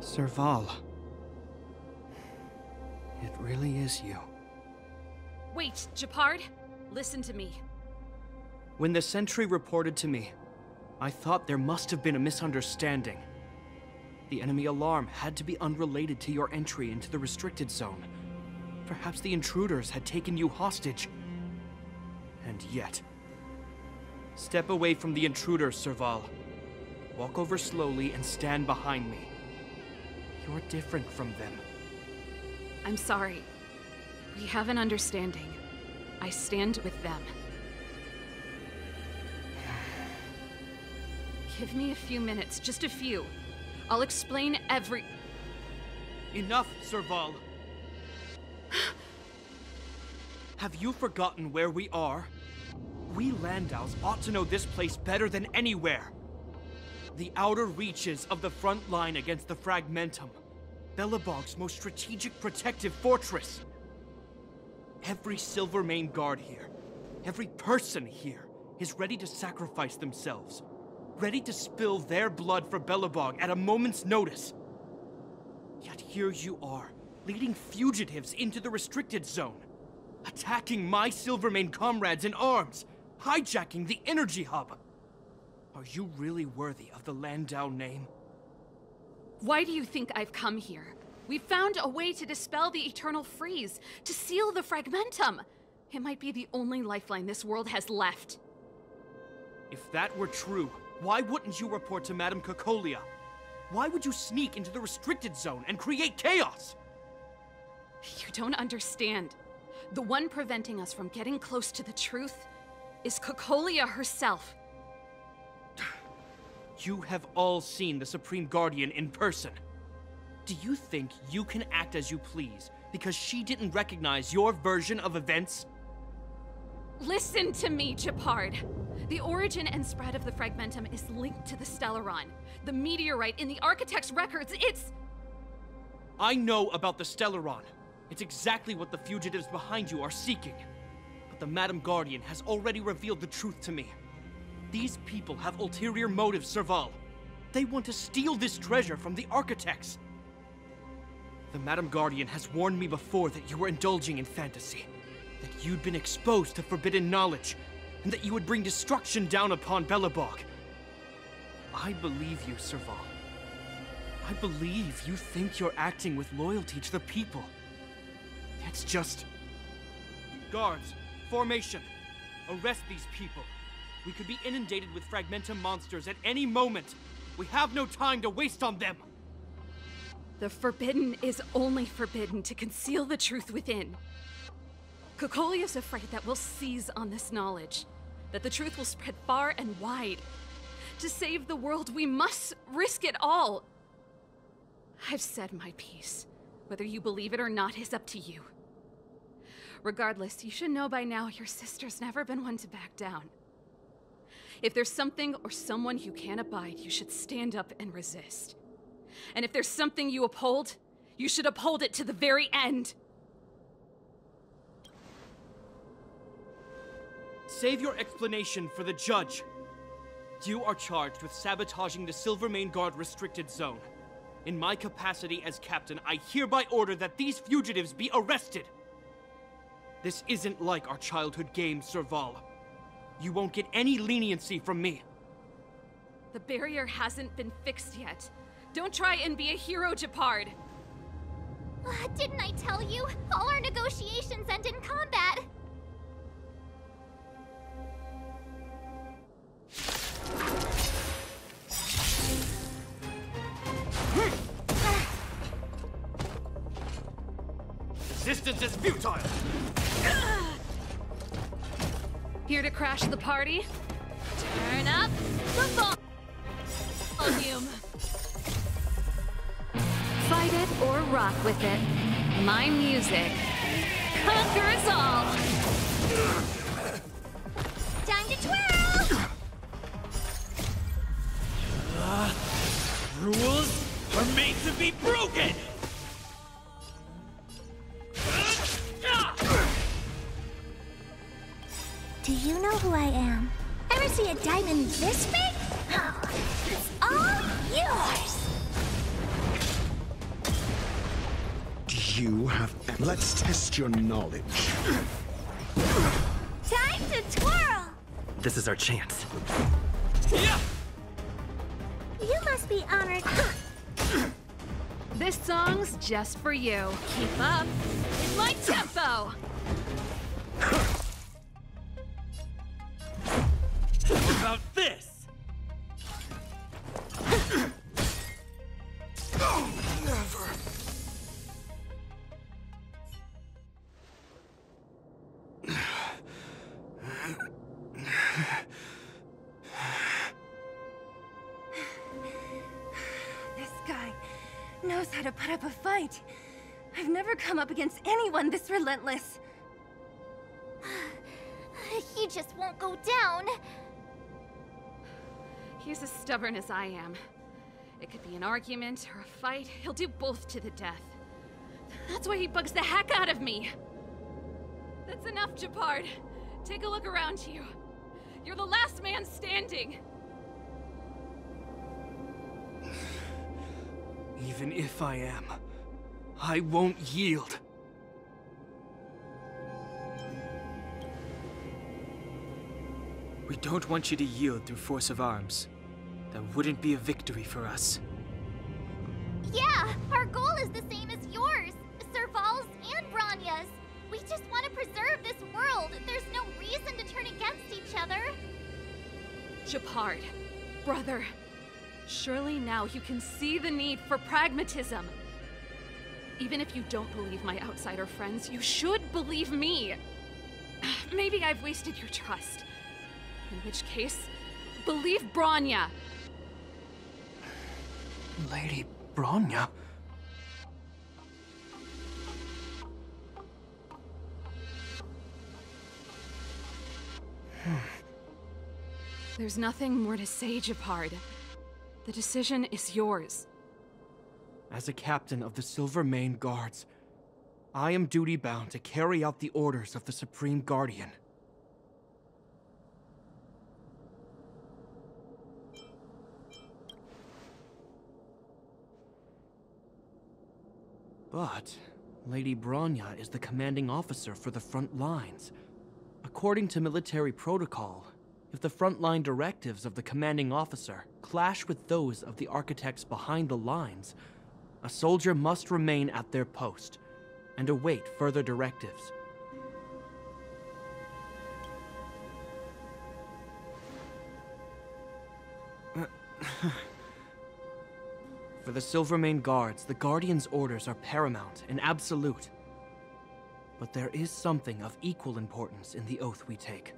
Serval. It really is you. Wait, Gepard, listen to me. When the sentry reported to me, I thought there must have been a misunderstanding. The enemy alarm had to be unrelated to your entry into the restricted zone. Perhaps the intruders had taken you hostage. And yet... Step away from the intruders, Serval. Walk over slowly and stand behind me. You're different from them. I'm sorry. We have an understanding. I stand with them. Give me a few minutes, just a few. I'll explain every. Enough, Serval! Have you forgotten where we are? We Landaus ought to know this place better than anywhere. The outer reaches of the front line against the Fragmentum. Belobog's most strategic protective fortress. Every Silvermane guard here, every person here, is ready to sacrifice themselves. Ready to spill their blood for Belobog at a moment's notice. Yet here you are, leading fugitives into the restricted zone. Attacking my Silvermane comrades in arms, hijacking the energy hub. Are you really worthy of the Landau name? Why do you think I've come here? We found a way to dispel the eternal freeze, to seal the fragmentum. It might be the only lifeline this world has left. If that were true, why wouldn't you report to Madame Cocolia? Why would you sneak into the restricted zone and create chaos? You don't understand. The one preventing us from getting close to the truth is Cocolia herself. You have all seen the Supreme Guardian in person. Do you think you can act as you please because she didn't recognize your version of events? Listen to me, Gepard. The origin and spread of the Fragmentum is linked to the Stellaron. The meteorite in the Architect's records, it's... I know about the Stellaron. It's exactly what the fugitives behind you are seeking. But the Madam Guardian has already revealed the truth to me. These people have ulterior motives, Serval. They want to steal this treasure from the architects. The Madam Guardian has warned me before that you were indulging in fantasy. That you'd been exposed to forbidden knowledge, and that you would bring destruction down upon Belobog. I believe you, Serval. I believe you think you're acting with loyalty to the people. It's just... Guards, formation. Arrest these people. We could be inundated with Fragmentum monsters at any moment. We have no time to waste on them. The forbidden is only forbidden to conceal the truth within. Cocolia's afraid that we'll seize on this knowledge, that the truth will spread far and wide. To save the world, we must risk it all. I've said my piece. Whether you believe it or not is up to you. Regardless, you should know by now your sister's never been one to back down. If there's something or someone you can't abide, you should stand up and resist. And if there's something you uphold, you should uphold it to the very end. Save your explanation for the judge. You are charged with sabotaging the Silvermane Guard restricted zone. In my capacity as captain, I hereby order that these fugitives be arrested. This isn't like our childhood game, Serval. You won't get any leniency from me. The barrier hasn't been fixed yet. Don't try and be a hero, Gepard. Uh, didn't I tell you? All our negotiations end in combat. Resistance is futile! Here to crash the party? Turn up the volume. Fight it or rock with it. My music conquers know who I am? Ever see a diamond this big? Oh, it's all yours! Do you have... Let's test your knowledge. Time to twirl! This is our chance. Yeah! You must be honored. This song's just for you. Keep up. It's my tempo. Put up a fight. I've never come up against anyone this relentless. he just won't go down. He's as stubborn as I am. It could be an argument or a fight. He'll do both to the death. That's why he bugs the heck out of me. That's enough, Gepard. Take a look around you. You're the last man standing. Even if I am, I won't yield. We don't want you to yield through force of arms. That wouldn't be a victory for us. Yeah, our goal is the same as yours, Serval's and Bronya's. We just want to preserve this world. There's no reason to turn against each other. Gepard, brother, surely now you can see the need for pragmatism. Even if you don't believe my outsider friends, you should believe me. Maybe I've wasted your trust. In which case, believe Bronya. Lady Bronya? Hmm. There's nothing more to say, Gepard. The decision is yours. As a captain of the Silvermane Guards, I am duty bound to carry out the orders of the Supreme Guardian. But Lady Bronya is the commanding officer for the front lines. According to military protocol, if the frontline directives of the commanding officer clash with those of the architects behind the lines, a soldier must remain at their post and await further directives. For the Silvermane Guards, the Guardian's orders are paramount and absolute. But there is something of equal importance in the oath we take.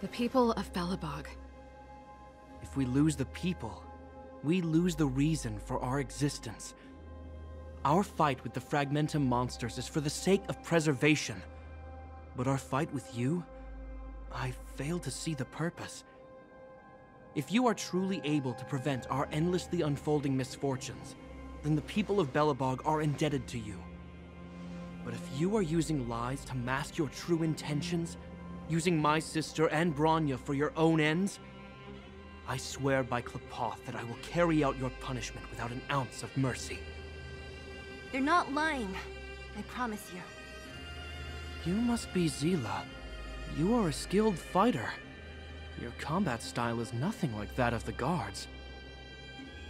The people of Belobog. If we lose the people, we lose the reason for our existence. Our fight with the Fragmentum monsters is for the sake of preservation. But our fight with you? I fail to see the purpose. If you are truly able to prevent our endlessly unfolding misfortunes, then the people of Belobog are indebted to you. But if you are using lies to mask your true intentions, using my sister and Bronya for your own ends, I swear by Qlipoth that I will carry out your punishment without an ounce of mercy. They're not lying. I promise you. You must be Seele. You are a skilled fighter. Your combat style is nothing like that of the guards.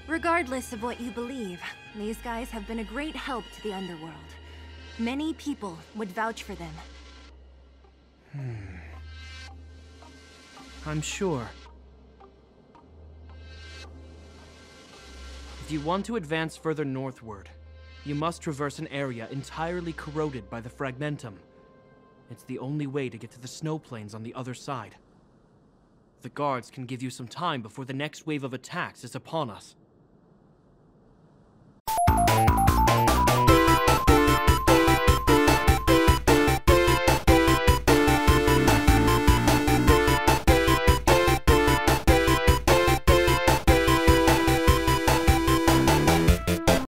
Regardless of what you believe, these guys have been a great help to the underworld. Many people would vouch for them. Hmm. I'm sure. If you want to advance further northward, you must traverse an area entirely corroded by the Fragmentum. It's the only way to get to the snow plains on the other side. The guards can give you some time before the next wave of attacks is upon us.